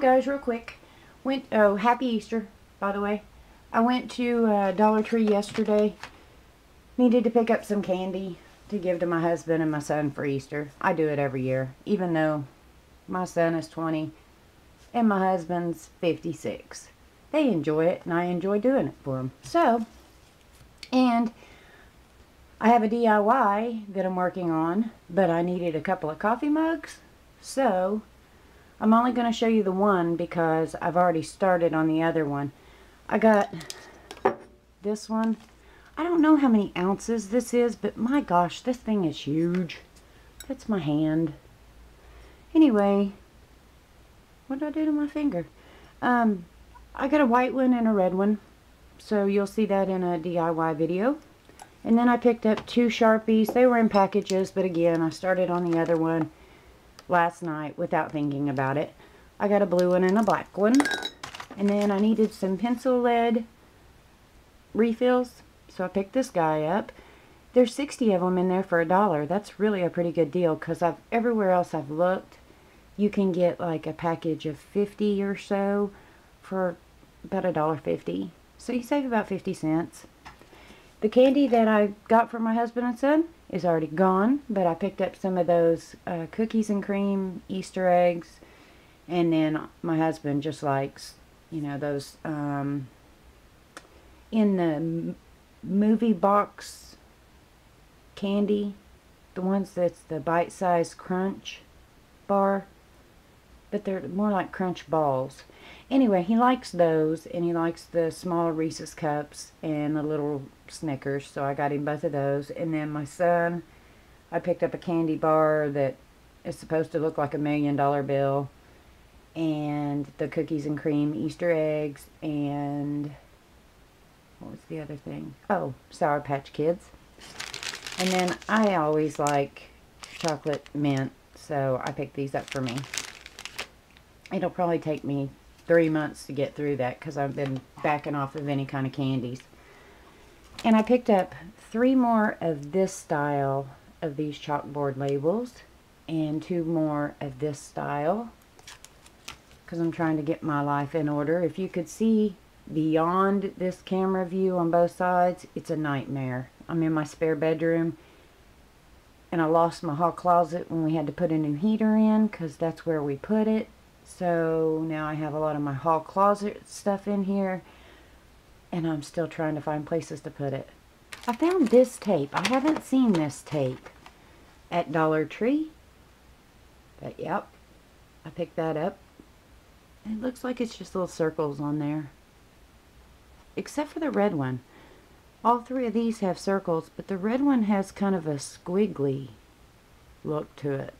Guys, real quick. Went oh, happy Easter, by the way. I went to uh, Dollar Tree yesterday. Needed to pick up some candy to give to my husband and my son for Easter. I do it every year, even though my son is 20 and my husband's 56. They enjoy it and I enjoy doing it for them. So, and I have a DIY that I'm working on, but I needed a couple of coffee mugs. So, I'm only going to show you the one because I've already started on the other one. I got this one. I don't know how many ounces this is, but my gosh, this thing is huge. That's my hand. Anyway, what did I do to my finger? Um, I got a white one and a red one. So you'll see that in a DIY video. And then I picked up two Sharpies. They were in packages, but again, I started on the other one last night without thinking about it. I got a blue one and a black one. And then I needed some pencil lead refills. So I picked this guy up. There's 60 of them in there for a dollar. That's really a pretty good deal because I've everywhere else I've looked, you can get like a package of 50 or so for about a dollar fifty. So you save about 50 cents. The candy that I got for my husband and son is already gone, but I picked up some of those uh, cookies and cream Easter eggs, and then my husband just likes, you know, those um, in the movie box candy, the ones that's the bite-sized crunch bar, but they're more like crunch balls. Anyway, he likes those, and he likes the small Reese's cups and the little Snickers, so I got him both of those. And then my son, I picked up a candy bar that is supposed to look like a million dollar bill, and the cookies and cream Easter eggs, and what was the other thing? Oh, Sour Patch Kids. And then I always like chocolate mint, so I picked these up for me. It'll probably take me three months to get through that because I've been backing off of any kind of candies. And I picked up three more of this style of these chalkboard labels and two more of this style because I'm trying to get my life in order. If you could see beyond this camera view on both sides, it's a nightmare. I'm in my spare bedroom and I lost my hall closet when we had to put a new heater in because that's where we put it. So now I have a lot of my hall closet stuff in here. And I'm still trying to find places to put it. I found this tape. I haven't seen this tape at Dollar Tree. But yep, I picked that up. It looks like it's just little circles on there. Except for the red one. All three of these have circles, but the red one has kind of a squiggly look to it.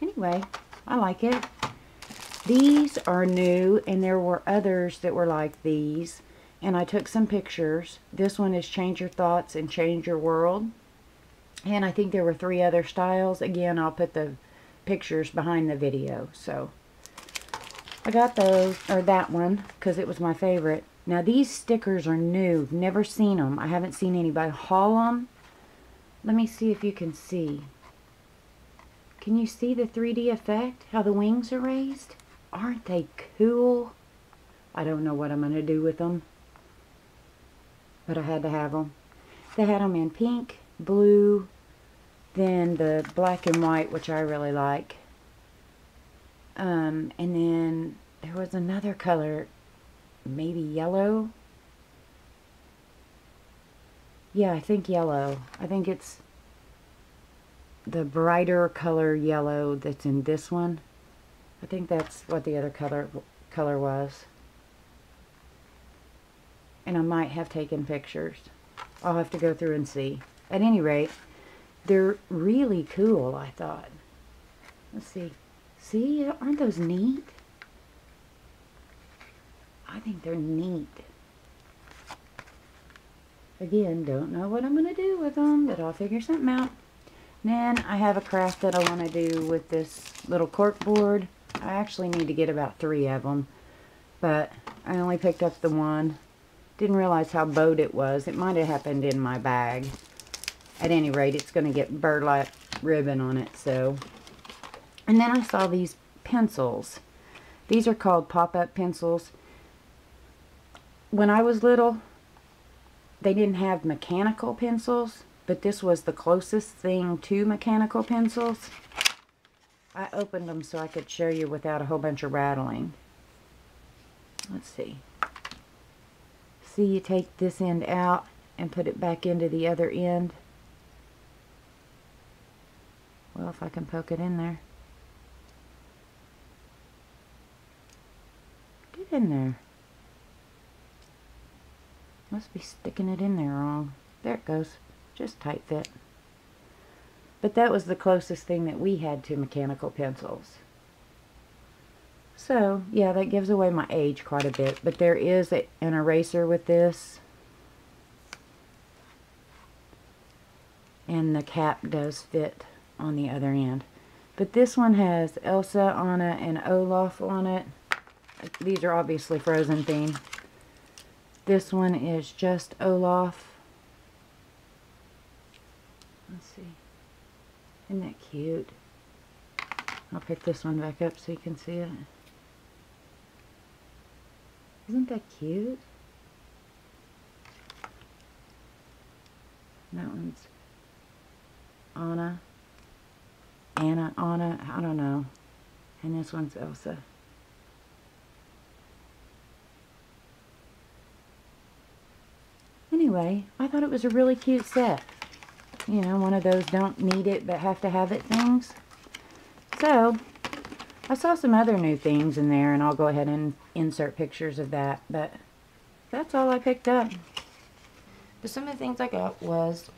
Anyway, I like it. These are new, and there were others that were like these. And I took some pictures. This one is Change Your Thoughts and Change Your World. And I think there were three other styles. Again, I'll put the pictures behind the video. So, I got those, or that one, because it was my favorite. Now, these stickers are new. Never seen them. I haven't seen anybody haul them. Let me see if you can see. Can you see the 3D effect? How the wings are raised? Aren't they cool? I don't know what I'm going to do with them. But I had to have them. They had them in pink, blue, then the black and white, which I really like. Um, and then there was another color, maybe yellow. Yeah, I think yellow. I think it's the brighter color yellow that's in this one. I think that's what the other color color was. And I might have taken pictures. I'll have to go through and see. At any rate, they're really cool, I thought. Let's see. See, aren't those neat? I think they're neat. Again, don't know what I'm going to do with them, but I'll figure something out. Then I have a craft that I want to do with this little cork board. I actually need to get about three of them, but I only picked up the one. Didn't realize how bowed it was. It might have happened in my bag. At any rate, it's going to get burlap ribbon on it, so. And then I saw these pencils. These are called pop-up pencils. When I was little, they didn't have mechanical pencils, but this was the closest thing to mechanical pencils. I opened them so I could show you without a whole bunch of rattling. Let's see. See, you take this end out and put it back into the other end. Well, if I can poke it in there. Get in there. Must be sticking it in there wrong. There it goes. Just tight fit. But that was the closest thing that we had to mechanical pencils. So, yeah, that gives away my age quite a bit. But there is a, an eraser with this. And the cap does fit on the other end. But this one has Elsa on it and Olaf on it. These are obviously Frozen theme. This one is just Olaf. Let's see. Isn't that cute? I'll pick this one back up so you can see it. Isn't that cute? That one's Anna. Anna, Anna, I don't know. And this one's Elsa. Anyway, I thought it was a really cute set. You know, one of those don't need it but have to have it things. So, I saw some other new things in there and I'll go ahead and insert pictures of that. But that's all I picked up. But some of the things I got was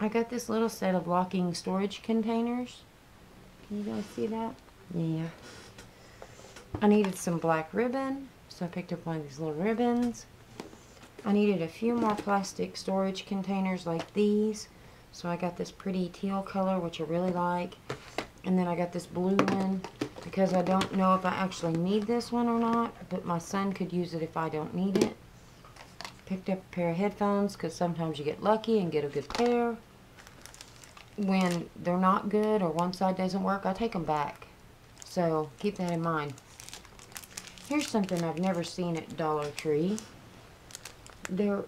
I got this little set of locking storage containers. Can you guys see that? Yeah. I needed some black ribbon, so I picked up one of these little ribbons. I needed a few more plastic storage containers like these, so I got this pretty teal color, which I really like. And then I got this blue one, because I don't know if I actually need this one or not, but my son could use it if I don't need it. Picked up a pair of headphones, because sometimes you get lucky and get a good pair when they're not good or one side doesn't work, I take them back. So keep that in mind. Here's something I've never seen at Dollar Tree. They're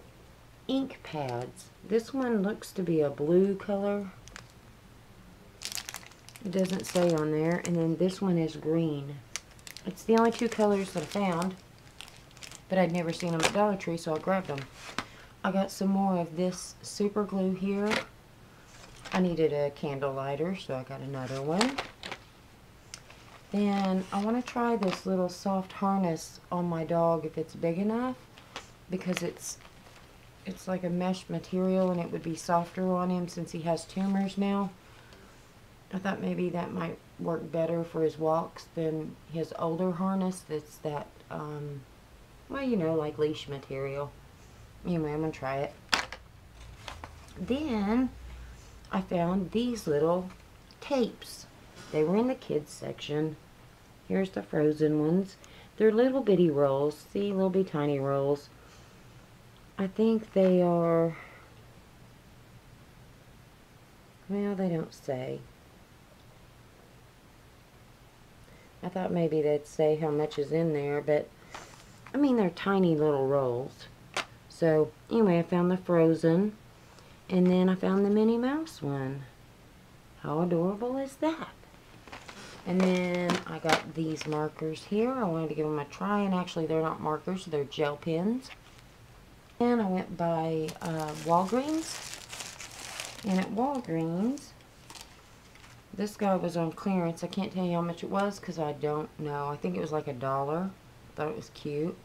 ink pads. This one looks to be a blue color. It doesn't say on there. And then this one is green. It's the only two colors that I found. But I'd never seen them at Dollar Tree, so I grabbed them. I got some more of this super glue here. I needed a candle lighter, so I got another one. Then I want to try this little soft harness on my dog if it's big enough because it's it's like a mesh material and it would be softer on him since he has tumors now. I thought maybe that might work better for his walks than his older harness that's that, um, well, you know, like leash material. Anyway, I'm going to try it. Then, I found these little tapes. They were in the kids section. Here's the frozen ones. They're little bitty rolls. See, little bitty tiny rolls. I think they are... Well, they don't say. I thought maybe they'd say how much is in there, but I mean, they're tiny little rolls. So, anyway, I found the frozen. And then I found the Minnie Mouse one. How adorable is that? And then I got these markers here. I wanted to give them a try, and actually they're not markers, they're gel pens. And I went by uh, Walgreens. And at Walgreens, this guy was on clearance. I can't tell you how much it was because I don't know. I think it was like a dollar. Thought it was cute.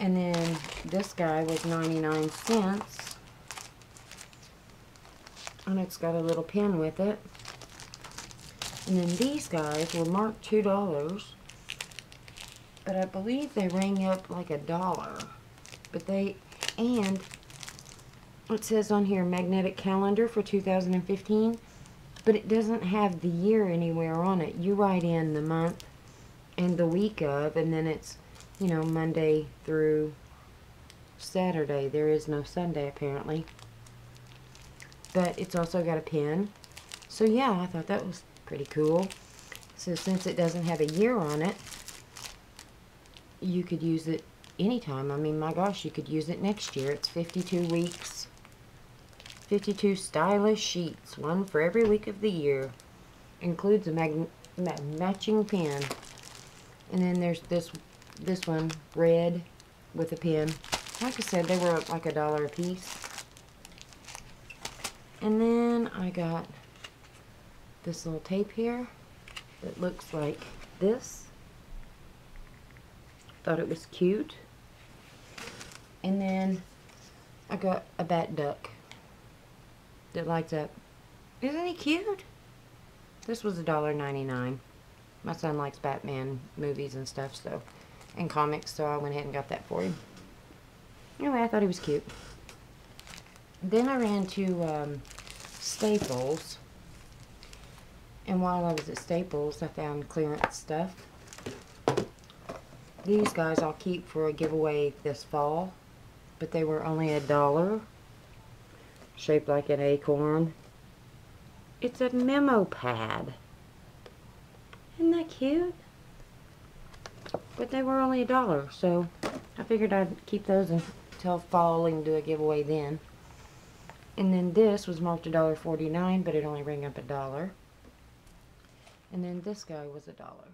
And then this guy was 99 cents and it's got a little pin with it. And then these guys were marked $2, but I believe they rang up like a dollar. But they, and it says on here magnetic calendar for 2015, but it doesn't have the year anywhere on it. You write in the month and the week of, and then it's, you know, Monday through Saturday. There is no Sunday apparently but it's also got a pin. So yeah, I thought that was pretty cool. So since it doesn't have a year on it, you could use it anytime. I mean, my gosh, you could use it next year. It's 52 weeks. 52 stylish sheets, one for every week of the year. Includes a mag ma matching pen. And then there's this this one, red, with a pen. Like I said, they were like a dollar a piece. And then I got this little tape here that looks like this. Thought it was cute. And then I got a bat duck that lights up. Isn't he cute? This was a dollar ninety-nine. My son likes Batman movies and stuff, so and comics, so I went ahead and got that for him. Anyway, I thought he was cute. Then I ran to um, Staples, and while I was at Staples, I found clearance stuff. These guys I'll keep for a giveaway this fall, but they were only a dollar, shaped like an acorn. It's a memo pad. Isn't that cute? But they were only a dollar, so I figured I'd keep those until fall and do a giveaway then. And then this was marked a dollar forty nine, but it only rang up a dollar. And then this guy was a dollar.